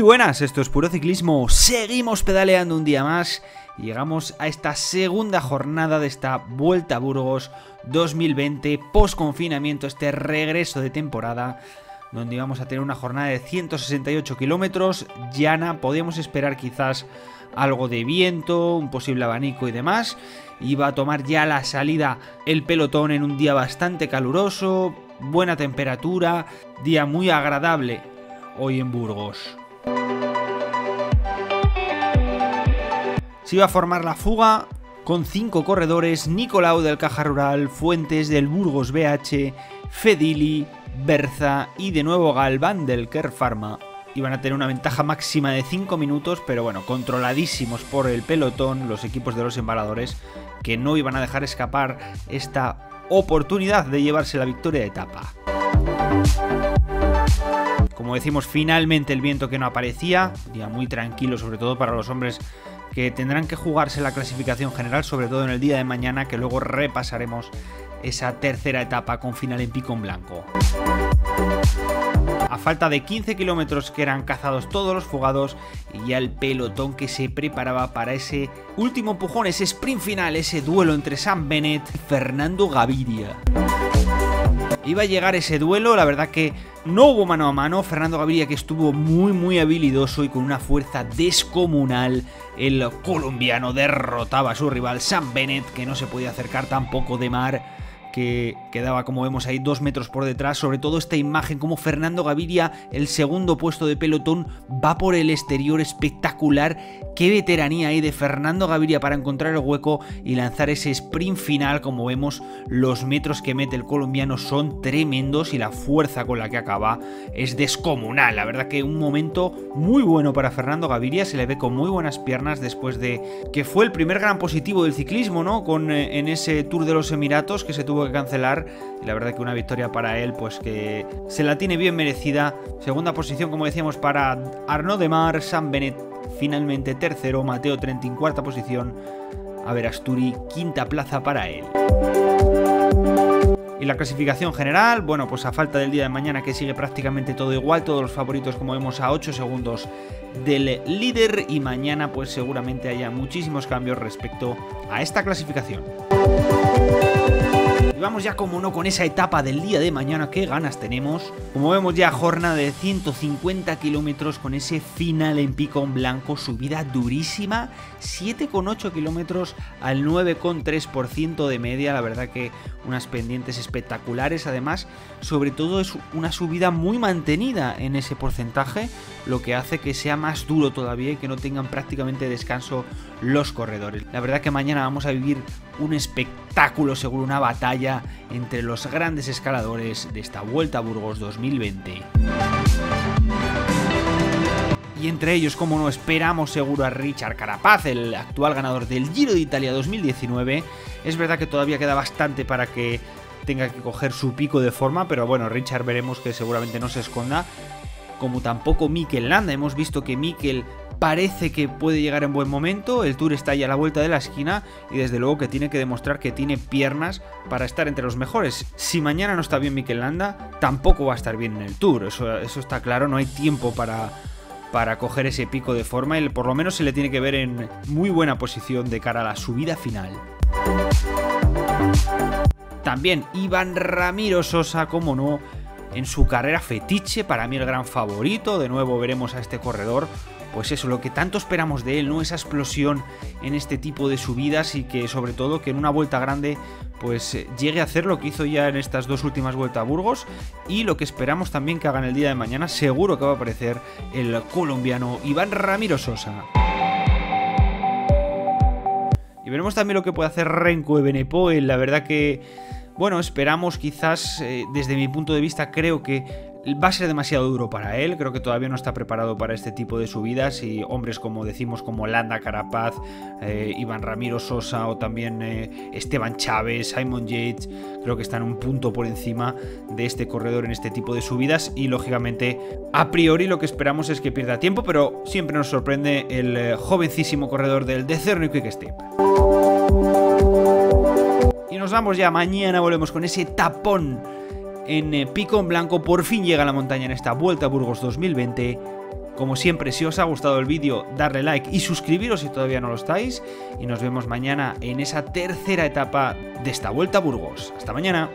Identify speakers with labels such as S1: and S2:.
S1: Muy buenas, esto es Puro Ciclismo. Seguimos pedaleando un día más y llegamos a esta segunda jornada de esta Vuelta a Burgos 2020, post confinamiento, este regreso de temporada, donde íbamos a tener una jornada de 168 kilómetros llana. Podíamos esperar quizás algo de viento, un posible abanico y demás. Iba a tomar ya la salida el pelotón en un día bastante caluroso, buena temperatura, día muy agradable hoy en Burgos. Se iba a formar la fuga con cinco corredores, Nicolau del Caja Rural, Fuentes del Burgos BH, Fedili, Berza y de nuevo Galván del Kerr Pharma. Iban a tener una ventaja máxima de 5 minutos, pero bueno, controladísimos por el pelotón, los equipos de los embaladores, que no iban a dejar escapar esta oportunidad de llevarse la victoria de etapa. Como decimos, finalmente el viento que no aparecía, día muy tranquilo sobre todo para los hombres que tendrán que jugarse la clasificación general, sobre todo en el día de mañana, que luego repasaremos esa tercera etapa con final en pico en blanco. A falta de 15 kilómetros que eran cazados todos los fugados y ya el pelotón que se preparaba para ese último empujón, ese sprint final, ese duelo entre Sam Bennett y Fernando Gaviria. Iba a llegar ese duelo, la verdad que no hubo mano a mano. Fernando Gaviria que estuvo muy muy habilidoso y con una fuerza descomunal. El colombiano derrotaba a su rival Sam Bennett que no se podía acercar tampoco de mar que quedaba, como vemos ahí, dos metros por detrás. Sobre todo esta imagen, como Fernando Gaviria, el segundo puesto de pelotón, va por el exterior espectacular. Qué veteranía hay de Fernando Gaviria para encontrar el hueco y lanzar ese sprint final. Como vemos, los metros que mete el colombiano son tremendos y la fuerza con la que acaba es descomunal. La verdad que un momento muy bueno para Fernando Gaviria. Se le ve con muy buenas piernas después de que fue el primer gran positivo del ciclismo, ¿no? Con, eh, en ese Tour de los Emiratos que se tuvo que cancelar y la verdad que una victoria para él pues que se la tiene bien merecida. Segunda posición como decíamos para Arnaud Demar, Sam Bennett finalmente tercero, Mateo Trentin cuarta posición, a ver Asturi quinta plaza para él. Y la clasificación general, bueno, pues a falta del día de mañana que sigue prácticamente todo igual, todos los favoritos como vemos a 8 segundos del líder y mañana pues seguramente haya muchísimos cambios respecto a esta clasificación. Y vamos ya como no con esa etapa del día de mañana, qué ganas tenemos. Como vemos ya jornada de 150 kilómetros con ese final en pico en blanco, subida durísima, 7,8 kilómetros al 9,3% de media, la verdad que unas pendientes espectaculares, además, sobre todo es una subida muy mantenida en ese porcentaje, lo que hace que sea más duro todavía y que no tengan prácticamente descanso los corredores. La verdad que mañana vamos a vivir un espectáculo, seguro una batalla entre los grandes escaladores de esta Vuelta a Burgos 2020. Y entre ellos, como no, esperamos seguro a Richard Carapaz, el actual ganador del Giro de Italia 2019. Es verdad que todavía queda bastante para que tenga que coger su pico de forma, pero bueno, Richard veremos que seguramente no se esconda. Como tampoco Mikel Landa, hemos visto que Mikel parece que puede llegar en buen momento, el Tour está ya a la vuelta de la esquina y desde luego que tiene que demostrar que tiene piernas para estar entre los mejores. Si mañana no está bien Mikel Landa, tampoco va a estar bien en el Tour, eso, eso está claro, no hay tiempo para, para coger ese pico de forma y por lo menos se le tiene que ver en muy buena posición de cara a la subida final. También Iván Ramiro Sosa, como no, en su carrera fetiche, para mí el gran favorito, de nuevo veremos a este corredor pues eso, lo que tanto esperamos de él, ¿no? Esa explosión en este tipo de subidas y que sobre todo que en una vuelta grande pues eh, llegue a hacer lo que hizo ya en estas dos últimas vueltas a Burgos y lo que esperamos también que haga en el día de mañana, seguro que va a aparecer el colombiano Iván Ramiro Sosa. Y veremos también lo que puede hacer Renko de Benepoel, la verdad que bueno, esperamos quizás, eh, desde mi punto de vista, creo que va a ser demasiado duro para él, creo que todavía no está preparado para este tipo de subidas y hombres como decimos como Landa Carapaz, eh, Iván Ramiro Sosa o también eh, Esteban Chávez, Simon Yates, creo que están un punto por encima de este corredor en este tipo de subidas y lógicamente a priori lo que esperamos es que pierda tiempo, pero siempre nos sorprende el jovencísimo corredor del Decerno Quick Step. Nos vamos ya, mañana volvemos con ese tapón en eh, Pico en Blanco por fin llega la montaña en esta Vuelta a Burgos 2020 Como siempre, si os ha gustado el vídeo, darle like y suscribiros si todavía no lo estáis. Y nos vemos mañana en esa tercera etapa de esta vuelta a Burgos. Hasta mañana.